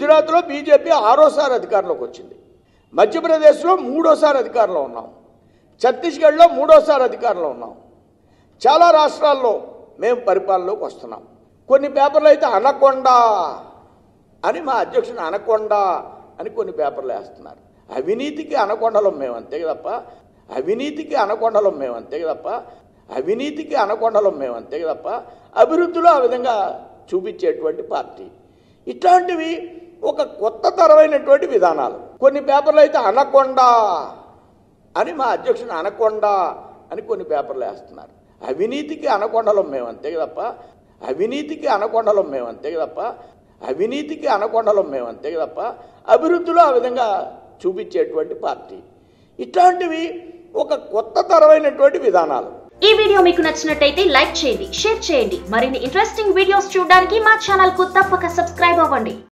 గుజరాత్లో బీజేపీ ఆరోసారి అధికారంలోకి వచ్చింది. మధ్యప్రదేశ్లో మూడోసారి అధికారంలో ఉన్నాం. ఛత్తీస్గఢ్లో మూడోసారి అధికారంలో ఉన్నాం. చాలా రాష్ట్రాల్లో మేము పరిపాలనలోకి వస్తున్నాం. కొన్ని పేపర్లు అయితే అనకొండ అని మా అధ్యక్షుడు అనకొండ అని కొన్ని పేపర్లు వేస్తున్నారు. అవినీతికి అనకొండలం మేము అంతే తప్ప అవినీతికి అనకొండలం మేము అంతే తప్ప అవినీతికి అనకొండలం మేము అంతే తప్ప అభివృద్ధిలో ఆ విధంగా చూపించేటువంటి పార్టీ. ఇట్లాంటివి ఒక కొత్త తరమైనటువంటి విధానాలు. కొన్ని పేపర్లు అయితే అనకొండ అని మా అధ్యక్షుడు అనకొండ అని కొన్ని పేపర్లు వేస్తున్నారు. అవినీతికి అనకొండలం మేము అంతే తప్ప అవినీతికి అనకొండలం మేము అంతే తప్ప అవినీతికి అనకొండలం మేము అంతే తప్ప అభివృద్ధిలో ఆ విధంగా చూపించేటువంటి పార్టీ. ఇట్లాంటివి ఒక కొత్త తరమైనటువంటి విధానాలు. ఈ వీడియో మీకు నచ్చినట్టయితే లైక్ చేయండి షేర్ చేయండి. మరిన్ని ఇంట్రెస్టింగ్ వీడియోస్ చూడడానికి మా ఛానల్కు తప్పక సబ్స్క్రైబ్ అవ్వండి.